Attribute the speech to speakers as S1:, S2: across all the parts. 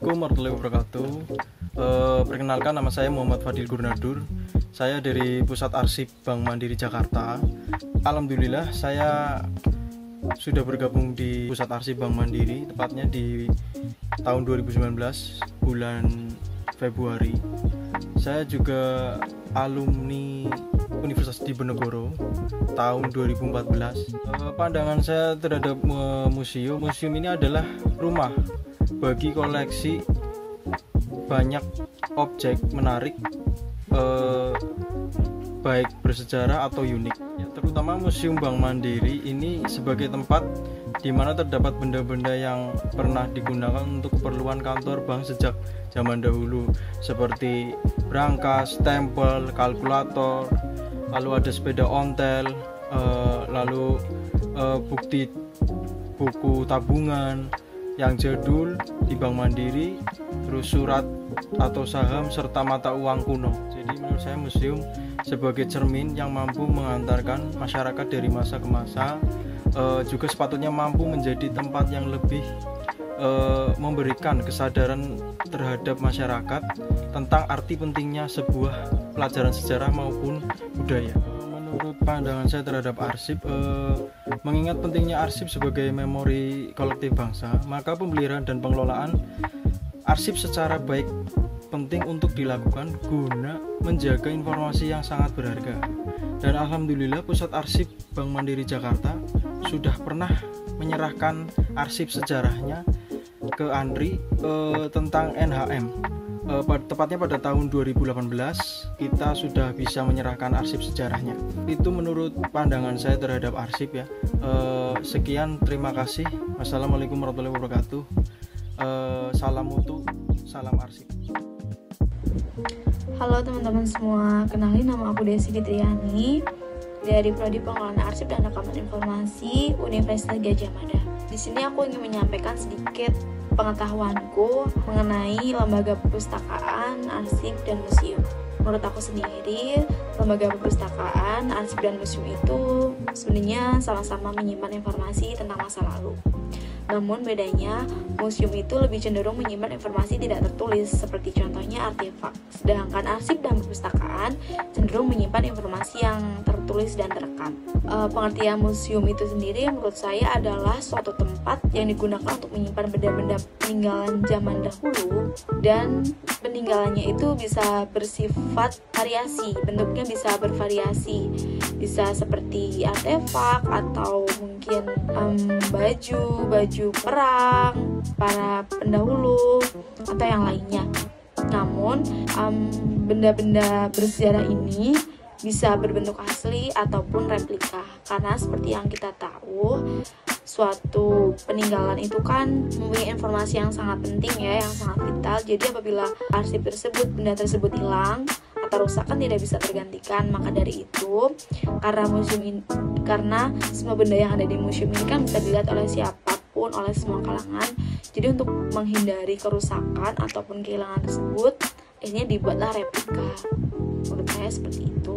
S1: Assalamualaikum warahmatullahi wabarakatuh. E, perkenalkan nama saya Muhammad Fadil Gurnadur. Saya dari Pusat Arsip Bank Mandiri Jakarta. Alhamdulillah saya sudah bergabung di Pusat Arsip Bank Mandiri tepatnya di tahun 2019 bulan Februari. Saya juga alumni Universitas Diponegoro tahun 2014. E, pandangan saya terhadap e, museum, museum ini adalah rumah bagi koleksi banyak objek menarik eh, baik bersejarah atau unik. Ya, terutama Museum Bank Mandiri ini sebagai tempat di mana terdapat benda-benda yang pernah digunakan untuk keperluan kantor bank sejak zaman dahulu seperti brankas, stempel, kalkulator, lalu ada sepeda ontel, eh, lalu eh, bukti buku tabungan, yang jadul di Bank Mandiri, terus surat atau saham serta mata uang kuno. Jadi menurut saya museum sebagai cermin yang mampu mengantarkan masyarakat dari masa ke masa, e, juga sepatutnya mampu menjadi tempat yang lebih e, memberikan kesadaran terhadap masyarakat tentang arti pentingnya sebuah pelajaran sejarah maupun budaya pandangan saya terhadap arsip eh, mengingat pentingnya arsip sebagai memori kolektif bangsa maka pemeliharaan dan pengelolaan arsip secara baik penting untuk dilakukan guna menjaga informasi yang sangat berharga. Dan Alhamdulillah Pusat Arsip Bank Mandiri Jakarta sudah pernah menyerahkan arsip sejarahnya ke Andri eh, tentang NHM tepatnya pada tahun 2018 kita sudah bisa menyerahkan arsip sejarahnya. Itu menurut pandangan saya terhadap arsip ya. Uh, sekian terima kasih. Wassalamualaikum warahmatullahi wabarakatuh. Uh, salam mutu, salam arsip.
S2: Halo teman-teman semua, kenalin nama aku Desi Fitriani dari Prodi Pengelolaan Arsip dan Rekaman Informasi Universitas Gajah Mada. Di sini aku ingin menyampaikan sedikit pengetahuanku mengenai lembaga perpustakaan, arsip, dan museum. Menurut aku sendiri, lembaga perpustakaan, arsip, dan museum itu sebenarnya sama-sama menyimpan informasi tentang masa lalu. Namun bedanya, museum itu lebih cenderung menyimpan informasi tidak tertulis seperti contohnya artefak. Sedangkan arsip dan perpustakaan cenderung menyimpan informasi yang tertulis dan terekam. E, pengertian museum itu sendiri menurut saya adalah suatu tempat yang digunakan untuk menyimpan benda-benda peninggalan zaman dahulu dan peninggalannya itu bisa bersifat variasi, bentuknya bisa bervariasi. Bisa seperti artefak atau mungkin um, baju, baju baju perang para pendahulu atau yang lainnya. Namun benda-benda um, bersejarah ini bisa berbentuk asli ataupun replika karena seperti yang kita tahu suatu peninggalan itu kan mempunyai informasi yang sangat penting ya yang sangat vital jadi apabila arsip tersebut benda tersebut hilang atau rusak kan tidak bisa tergantikan maka dari itu karena museum ini karena semua benda yang ada di museum ini kan bisa dilihat oleh siapa apa pun oleh semua kalangan. Jadi untuk menghindari kerusakan ataupun kehilangan tersebut, akhirnya dibuatlah replika. Menurut saya seperti itu.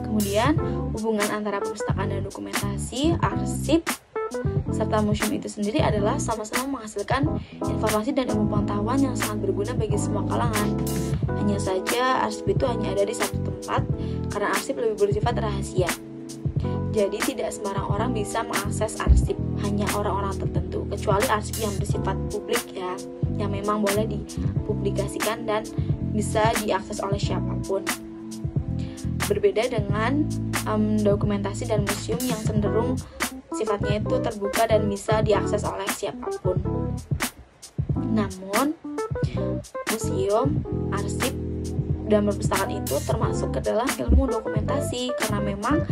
S2: Kemudian hubungan antara perpustakaan dan dokumentasi, arsip, serta museum itu sendiri adalah sama-sama menghasilkan informasi dan ilmu pengetahuan yang sangat berguna bagi semua kalangan. Hanya saja arsip itu hanya ada di satu tempat karena arsip lebih bersifat rahasia. Jadi tidak sembarang orang bisa mengakses arsip, hanya orang-orang tertentu, kecuali arsip yang bersifat publik ya, yang memang boleh dipublikasikan dan bisa diakses oleh siapa pun. Berbeda dengan um, dokumentasi dan museum yang cenderung sifatnya itu terbuka dan bisa diakses oleh siapa pun. Namun, museum, arsip, dan perpustakaan itu termasuk ke dalam ilmu dokumentasi karena memang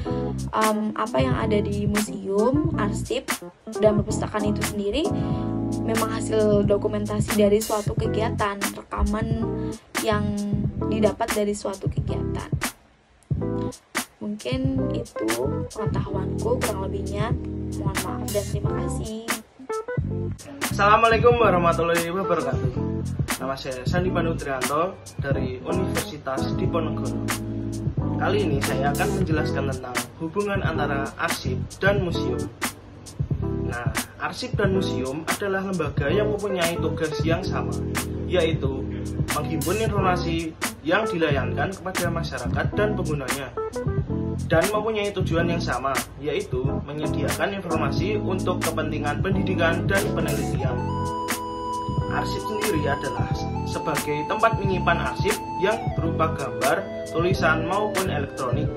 S2: um, apa yang ada di museum, arsip, dan perpustakaan itu sendiri memang hasil dokumentasi dari suatu kegiatan, rekaman yang didapat dari suatu kegiatan. Mungkin itu pengetahuanku kurang lebihnya. Mohon maaf dan terima kasih.
S3: Assalamualaikum warahmatullahi wabarakatuh. Nama saya Sandi Panutrianto dari Universitas Diponegoro. Kali ini saya akan menjelaskan tentang hubungan antara arsip dan museum. Nah, arsip dan museum adalah lembaga yang mempunyai tugas yang sama, yaitu menghimpun informasi yang dilayangkan kepada masyarakat dan penggunanya dan mempunyai tujuan yang sama, yaitu menyediakan informasi untuk kepentingan pendidikan dan penelitian. Arsip sendiri adalah sebagai tempat menyimpan arsip yang berupa gambar, tulisan maupun elektronik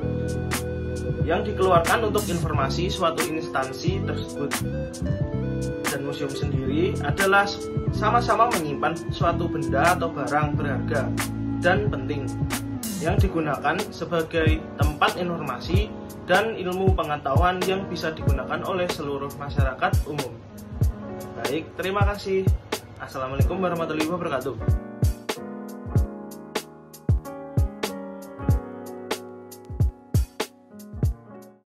S3: yang dikeluarkan untuk informasi suatu instansi tersebut. Dan museum sendiri adalah sama-sama menyimpan suatu benda atau barang berharga dan penting yang digunakan sebagai tempat informasi dan ilmu pengetahuan yang bisa digunakan oleh seluruh masyarakat umum. Baik, terima kasih. Assalamualaikum warahmatullahi wabarakatuh.